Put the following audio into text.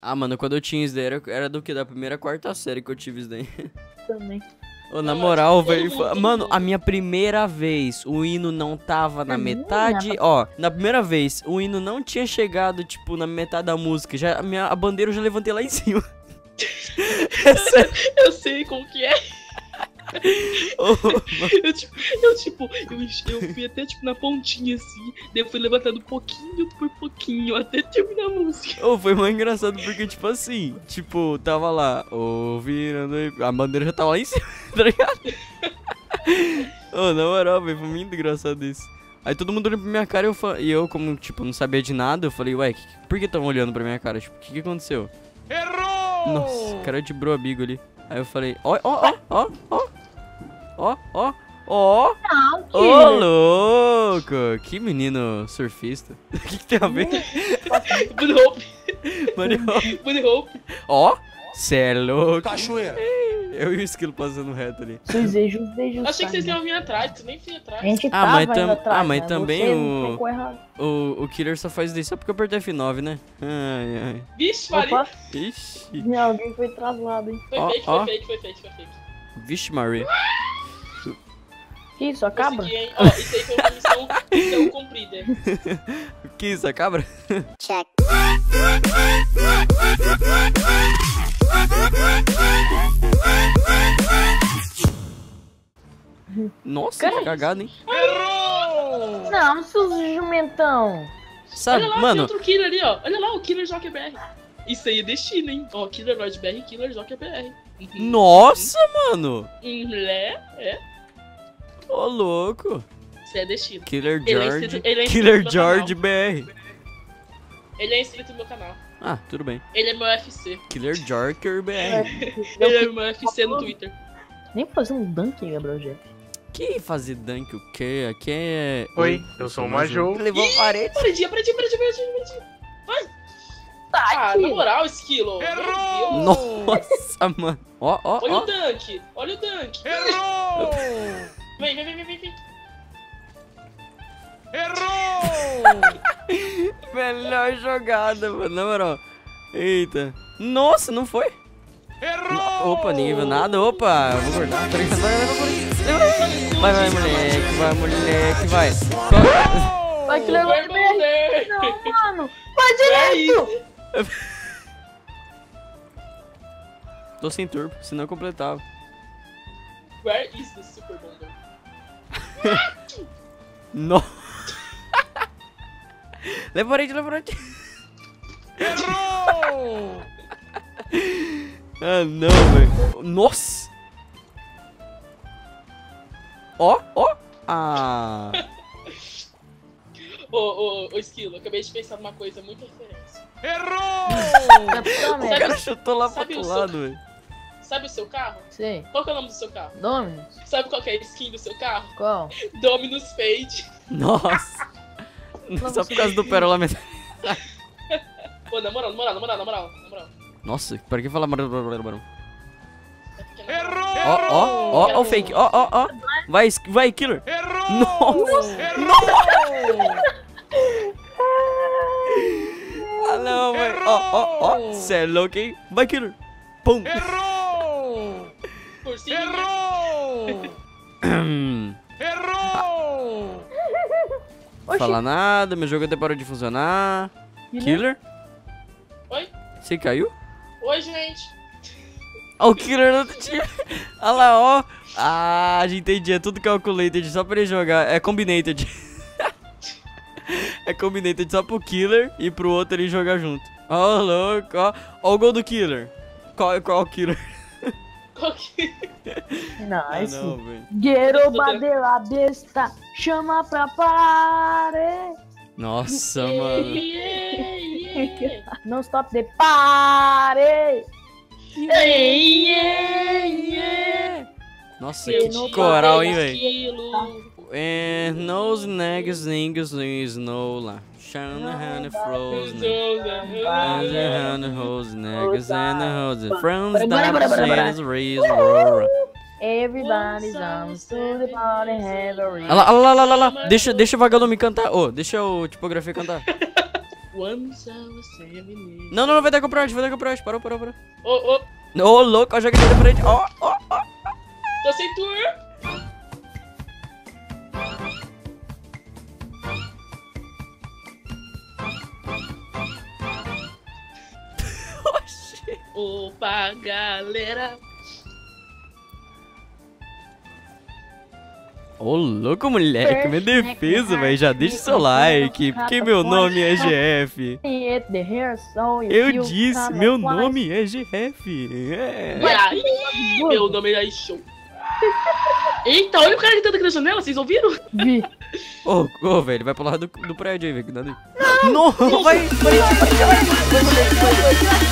Ah, mano, quando eu tinha isso daí, era, era do que? Da primeira quarta série que eu tive isso daí. Também. Ô, na moral, velho. Mano, a minha primeira vez, o hino não tava na metade. Ó, na primeira vez, o hino não tinha chegado, tipo, na metade da música. Já, a, minha, a bandeira eu já levantei lá em cima. Eu sei como que é. Eu tipo, eu, tipo, eu, eu fui até tipo na pontinha assim, daí eu fui levantando pouquinho por pouquinho até terminar a música. Ô, foi mais engraçado porque, tipo assim, tipo, tava lá, ouvindo, a bandeira já tava lá em cima, tá ligado? Ô, na moral, velho, foi muito engraçado isso. Aí todo mundo olhando pra minha cara e eu, e eu como, tipo, não sabia de nada, eu falei, ué, que- por que tão olhando pra minha cara? Tipo, o que que aconteceu? Errou! Nossa, o cara de bro amigo ali. Aí eu falei, ó, ó, ó, ó, ó, ó, ó, ó, Não, ô, Killer. louco, que menino surfista. O que que tem a ver? Good Hope, Mano, Good Hope. ó, cê é louco. Cachoeira. Eu e o esquilo passando reto ali. Desejo, desejo. Achei que vocês iam vir atrás, tu nem fui A atrás. gente Ah, tava mas indo tam- atrás, ah, mas né? também Você o-. O, o Killer só faz isso só porque eu apertei F9, né? Ai, ai. Vixe, Maria. Opa, Ixi. alguém foi traslado, hein? Foi Ó, fake, ó. foi fake, foi fake, foi fake. Vixe, Maria. Que isso, a cabra? Consegui, hein? Ó, isso aí foi uma missão, missão cumprida. Que isso, a cabra? Check. Nossa, Cara. que cagada, hein? Errou! Não, seus jumentão. Sabe, Olha lá, tem mano, outro killer ali, ó. Olha lá, o Killer Joker BR. Isso aí é destino, hein? Ó, Killer Lloyd BR, Killer Joker BR. Uhum. nossa, mano. Uhum, É, é. Ô, louco. Isso é destino. Killer Ele é George. inscrito- ele é inscrito Killer no meu George BR. Ele é inscrito no meu canal. Ah, tudo bem. Ele é meu UFC. Killer Joker BR. Ele é meu UFC no Twitter. Nem fazer um dunk, Gabriel Jeff. Que fazer dunk o quê? Aqui é. Oi, eu sou o Major. Levou a parede. Parede, parede, parede, parede, parede. Tá Ah, aqui. na moral, Esquilo. Errou! Nossa, mano. Ó, ó, Olha ó. o Dunk. Olha o Dunk. Errou! Vem, vem, vem, vem, vem. Errou! Melhor jogada, mano. Na moral. Eita. Nossa, não foi? Errou! Opa, viu nada. Opa, eu vou guardar. Ligado? Vai, vai, moleque. Vai, moleque, vai. Vai, Lloyd BR. moleque. Não, mano. Vai É direto. isso. Tô sem turbo, senão eu completava. Where is the Super Bonder? No. a parede. Errou! Ah, não, velho. Nossa. Ó, ó. Ah. Ô, ô, ô, Esquilo, acabei de pensar numa coisa muito referência. Errou! Capitão O cara chutou lá pro Sabe outro lado, velho. Sabe o seu carro? Sei. Qual que é o nome do seu carro? Dominus. Sabe qual que é a skin do seu carro? Qual? Dominus Fade. Nossa. Só por causa do pérola mesmo. Pô, na moral, na moral, na moral, na moral, na moral. Nossa, para que falar barulho, barulho, barulho? É Errou! Ó, ó, ó, ó o fake. Ó, ó, ó. Vai, vai, killer. Errou! Nossa. Errou! Ah, não, velho. Ó, ó, ó. Cê é louco, hein? Vai, killer. Pum. Errou! Cima. Errou! Errou! Oxi. Fala nada, meu jogo até parou de funcionar. Killer? Oi? Você caiu? Oi, gente. Ó, o killer do outro time. Olha lá, ó. Ah, já entendi. É tudo calculated só pra ele jogar. É combinated. é combinated só pro killer e pro outro ele jogar junto. Ó, louco, ó. Ó o gol do killer. Qual, qual o killer? Qual que- Ah, Nice. não, velho. Gueroba de la besta. Chama pra pare. Nossa, mano. Yeah, yeah. Não stop de pare. Yeah, yeah. Nossa, que coral, hein, velho. É, nose, negs, niggas, snow lá. Shana, honey, frozen. Honey, hose, niggas, and the hose. Friends, that raise, roar. Everybody's on to the party, have a. Olha lá, olha lá, olha lá. Deixa, deixa o vagalume cantar. Ô, deixa o tipografia cantar. Não, não, não, vai dar com o Prost, vai dar com o Prost. Parou, parou, parou. Ô, ô, Ô, louco, ó, joguei na frente. Ó, ó, ó. tô sem tour. Opa, galera. Ô, louco, moleque. Minha defesa, velho. Já deixa o seu like, porque meu nome é GF. Eu disse, meu nome é GF. É. E aí, meu nome é show. Eita, olha o cara que tá aqui na janela, vocês ouviram? Vi. Ô, ô, velho, vai pro lado do, do prédio aí, velho. Cuidado aí. Não, vai, vai, Oh! Pode dar no